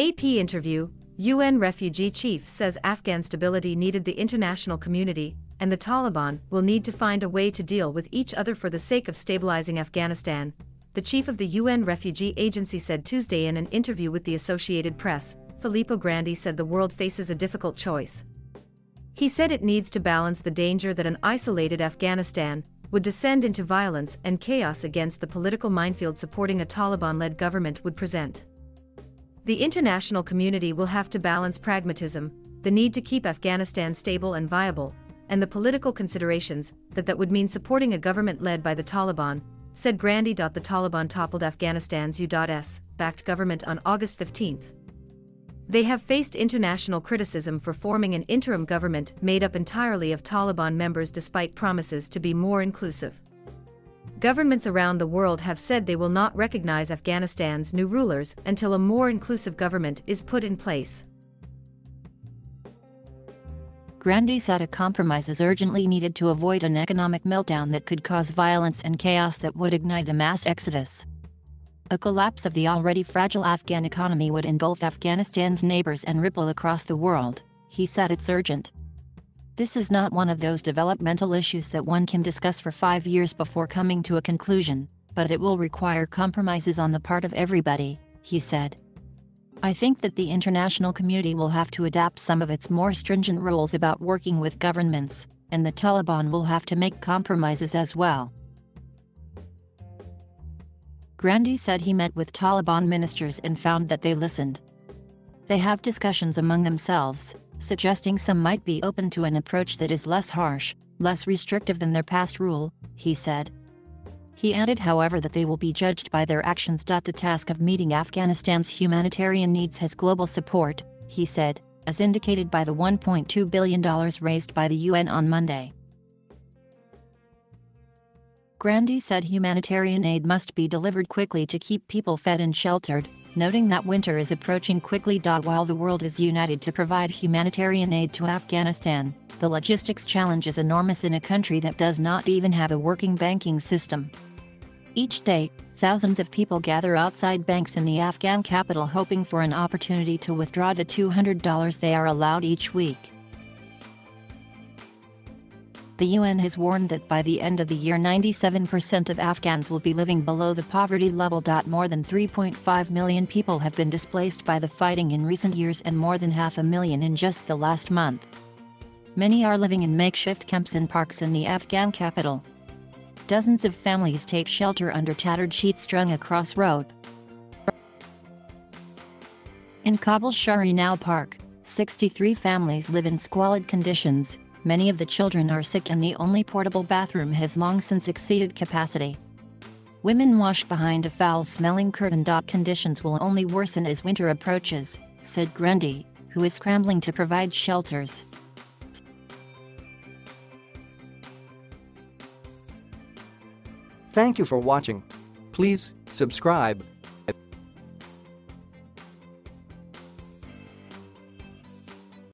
AP interview UN refugee chief says Afghan stability needed the international community, and the Taliban will need to find a way to deal with each other for the sake of stabilizing Afghanistan, the chief of the UN Refugee Agency said Tuesday in an interview with the Associated Press. Filippo Grandi said the world faces a difficult choice. He said it needs to balance the danger that an isolated Afghanistan would descend into violence and chaos against the political minefield supporting a Taliban led government would present. The international community will have to balance pragmatism, the need to keep Afghanistan stable and viable, and the political considerations that that would mean supporting a government led by the Taliban, said Grandi. The Taliban toppled Afghanistan's U.S. backed government on August 15. They have faced international criticism for forming an interim government made up entirely of Taliban members despite promises to be more inclusive. Governments around the world have said they will not recognize Afghanistan's new rulers until a more inclusive government is put in place. Grandi said a compromise is urgently needed to avoid an economic meltdown that could cause violence and chaos that would ignite a mass exodus. A collapse of the already fragile Afghan economy would engulf Afghanistan's neighbors and ripple across the world, he said it's urgent. This is not one of those developmental issues that one can discuss for five years before coming to a conclusion, but it will require compromises on the part of everybody, he said. I think that the international community will have to adapt some of its more stringent rules about working with governments, and the Taliban will have to make compromises as well. Grandi said he met with Taliban ministers and found that they listened. They have discussions among themselves, suggesting some might be open to an approach that is less harsh, less restrictive than their past rule, he said. He added however that they will be judged by their actions. The task of meeting Afghanistan's humanitarian needs has global support, he said, as indicated by the $1.2 billion raised by the UN on Monday. Grandi said humanitarian aid must be delivered quickly to keep people fed and sheltered, noting that winter is approaching quickly. While the world is united to provide humanitarian aid to Afghanistan, the logistics challenge is enormous in a country that does not even have a working banking system. Each day, thousands of people gather outside banks in the Afghan capital hoping for an opportunity to withdraw the $200 they are allowed each week. The UN has warned that by the end of the year 97% of Afghans will be living below the poverty level. More than 3.5 million people have been displaced by the fighting in recent years and more than half a million in just the last month. Many are living in makeshift camps and parks in the Afghan capital dozens of families take shelter under tattered sheets strung across road. In Kabul Kabul's Shahri Park, 63 families live in squalid conditions, many of the children are sick and the only portable bathroom has long since exceeded capacity. Women wash behind a foul-smelling curtain. Conditions will only worsen as winter approaches, said Grandi, who is scrambling to provide shelters. Thank you for watching. Please subscribe